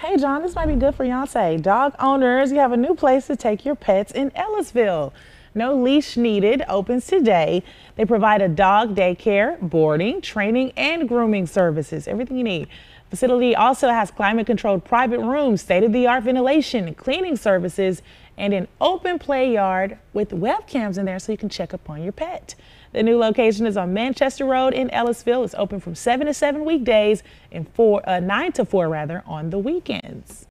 Hey, John, this might be good for Yonsei. Dog owners, you have a new place to take your pets in Ellisville. No leash needed opens today. They provide a dog daycare, boarding, training, and grooming services. Everything you need. Facility also has climate controlled private rooms, state of the art ventilation, cleaning services, and an open play yard with webcams in there so you can check up on your pet. The new location is on Manchester Road in Ellisville. It's open from 7 to 7 weekdays and four, uh, 9 to 4 rather on the weekends.